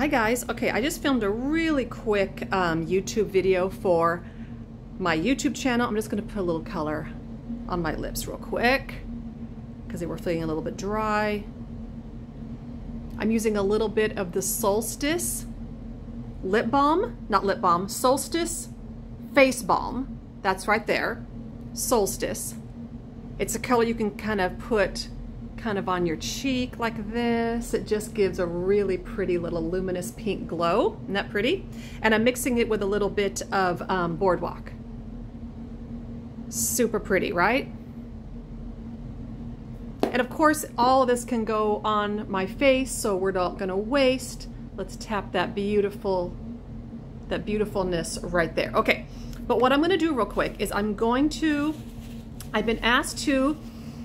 Hi guys. Okay, I just filmed a really quick um, YouTube video for my YouTube channel. I'm just going to put a little color on my lips real quick because they were feeling a little bit dry. I'm using a little bit of the Solstice lip balm, not lip balm, Solstice face balm. That's right there, Solstice. It's a color you can kind of put kind of on your cheek like this. It just gives a really pretty little luminous pink glow. Isn't that pretty? And I'm mixing it with a little bit of um, Boardwalk. Super pretty, right? And of course, all of this can go on my face, so we're not gonna waste. Let's tap that beautiful, that beautifulness right there. Okay, but what I'm gonna do real quick is I'm going to, I've been asked to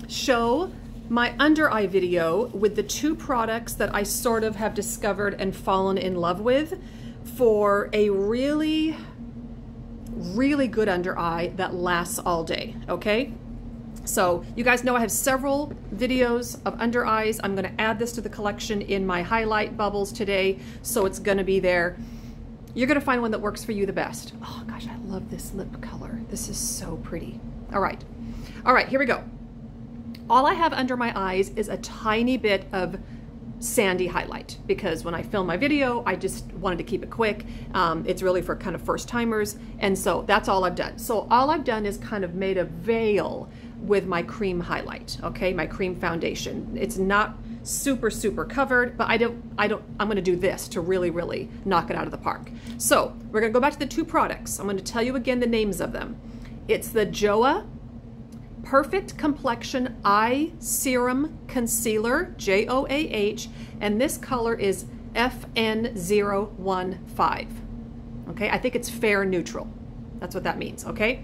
show my under eye video with the two products that I sort of have discovered and fallen in love with for a really, really good under eye that lasts all day, okay? So you guys know I have several videos of under eyes. I'm gonna add this to the collection in my highlight bubbles today, so it's gonna be there. You're gonna find one that works for you the best. Oh gosh, I love this lip color. This is so pretty. All right, all right, here we go. All I have under my eyes is a tiny bit of sandy highlight because when I film my video, I just wanted to keep it quick. Um, it's really for kind of first timers. And so that's all I've done. So all I've done is kind of made a veil with my cream highlight, okay? My cream foundation. It's not super, super covered, but I don't, I don't, I'm gonna do this to really, really knock it out of the park. So we're gonna go back to the two products. I'm gonna tell you again the names of them. It's the JOAH Perfect Complexion Eye Serum Concealer, J-O-A-H, and this color is FN015. Okay, I think it's fair neutral. That's what that means, okay?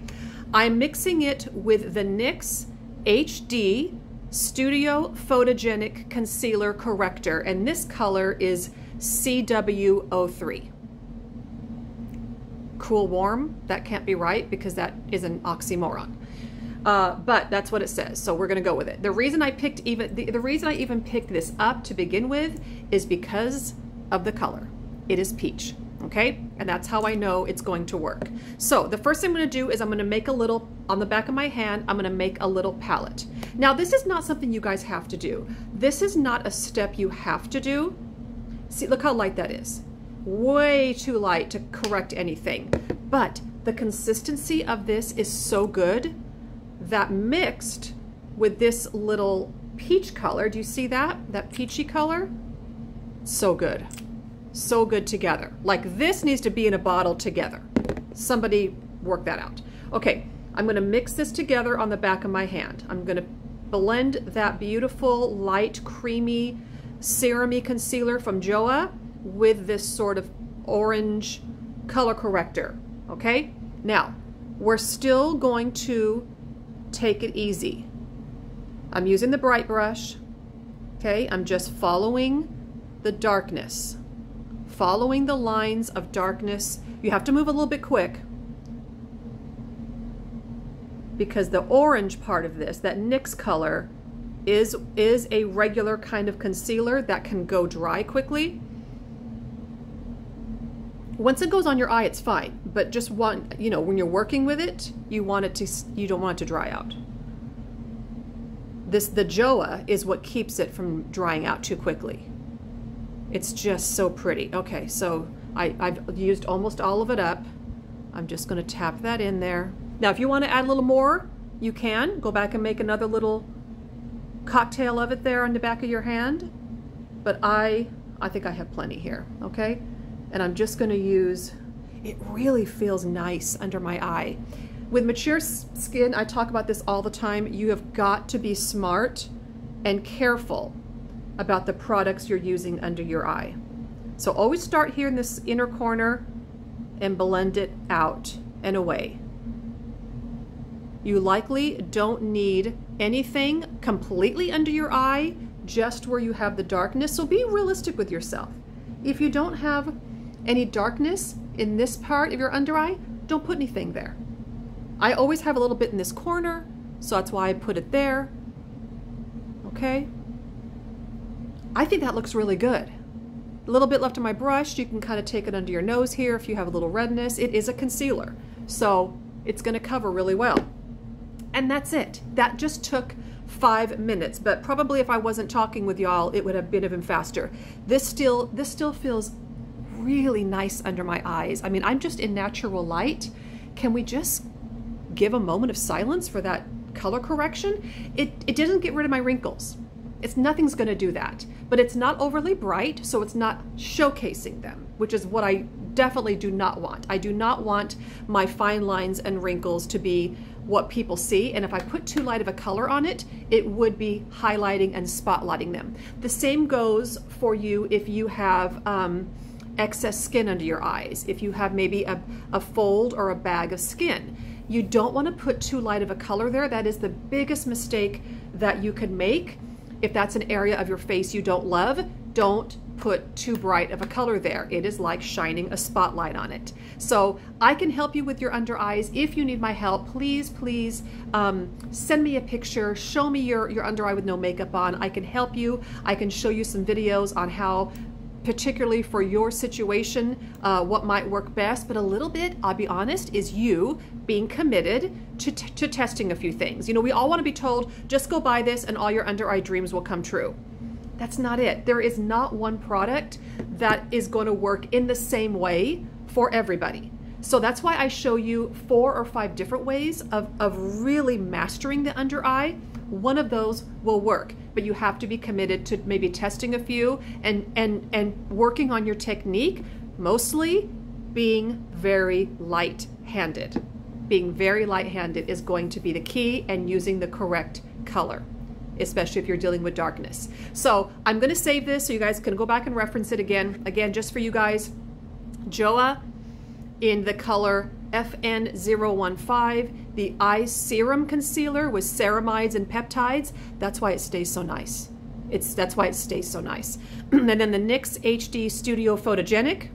I'm mixing it with the NYX HD Studio Photogenic Concealer Corrector, and this color is CW03. Cool warm, that can't be right because that is an oxymoron. Uh, but that's what it says, so we're gonna go with it. The reason I picked even the, the reason I even picked this up to begin with is because of the color. It is peach, okay? And that's how I know it's going to work. So the first thing I'm gonna do is I'm gonna make a little, on the back of my hand, I'm gonna make a little palette. Now this is not something you guys have to do. This is not a step you have to do. See, look how light that is. Way too light to correct anything. But the consistency of this is so good that mixed with this little peach color. Do you see that? That peachy color? So good. So good together. Like this needs to be in a bottle together. Somebody work that out. Okay, I'm gonna mix this together on the back of my hand. I'm gonna blend that beautiful light creamy serumy concealer from JOAH with this sort of orange color corrector, okay? Now, we're still going to take it easy. I'm using the bright brush. Okay, I'm just following the darkness. Following the lines of darkness. You have to move a little bit quick because the orange part of this, that NYX color, is, is a regular kind of concealer that can go dry quickly. Once it goes on your eye, it's fine, but just want, you know, when you're working with it, you want it to, you don't want it to dry out. This, the JOAH is what keeps it from drying out too quickly. It's just so pretty. Okay, so I, I've used almost all of it up. I'm just gonna tap that in there. Now, if you wanna add a little more, you can. Go back and make another little cocktail of it there on the back of your hand. But I, I think I have plenty here, okay? And I'm just gonna use, it really feels nice under my eye. With mature skin, I talk about this all the time, you have got to be smart and careful about the products you're using under your eye. So always start here in this inner corner and blend it out and away. You likely don't need anything completely under your eye, just where you have the darkness. So be realistic with yourself. If you don't have any darkness in this part of your under eye, don't put anything there. I always have a little bit in this corner, so that's why I put it there. Okay? I think that looks really good. A little bit left on my brush. You can kind of take it under your nose here if you have a little redness. It is a concealer, so it's going to cover really well. And that's it. That just took five minutes, but probably if I wasn't talking with y'all, it would have been even faster. This still, this still feels really nice under my eyes. I mean, I'm just in natural light. Can we just give a moment of silence for that color correction? It, it didn't get rid of my wrinkles. It's nothing's gonna do that, but it's not overly bright, so it's not showcasing them, which is what I definitely do not want. I do not want my fine lines and wrinkles to be what people see. And if I put too light of a color on it, it would be highlighting and spotlighting them. The same goes for you if you have um, excess skin under your eyes, if you have maybe a, a fold or a bag of skin. You don't want to put too light of a color there. That is the biggest mistake that you could make if that's an area of your face you don't love, don't put too bright of a color there. It is like shining a spotlight on it. So I can help you with your under eyes. If you need my help, please, please um, send me a picture. Show me your, your under eye with no makeup on. I can help you. I can show you some videos on how particularly for your situation, uh, what might work best. But a little bit, I'll be honest, is you being committed to, to testing a few things. You know, we all want to be told, just go buy this and all your under eye dreams will come true. That's not it. There is not one product that is going to work in the same way for everybody. So that's why I show you four or five different ways of, of really mastering the under eye. One of those will work but you have to be committed to maybe testing a few and and and working on your technique mostly being very light-handed. Being very light-handed is going to be the key and using the correct color especially if you're dealing with darkness. So i'm going to save this so you guys can go back and reference it again. Again just for you guys JOAH in the color FN015, the eye serum concealer with ceramides and peptides. That's why it stays so nice. It's That's why it stays so nice. and then the NYX HD Studio Photogenic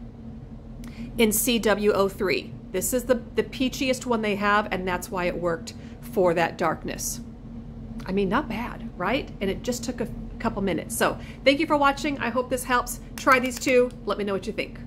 in CW03. This is the, the peachiest one they have, and that's why it worked for that darkness. I mean, not bad, right? And it just took a couple minutes. So thank you for watching. I hope this helps. Try these two. Let me know what you think.